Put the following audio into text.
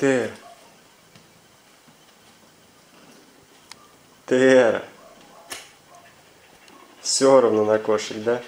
Тер, тер, Все равно на кошек, да?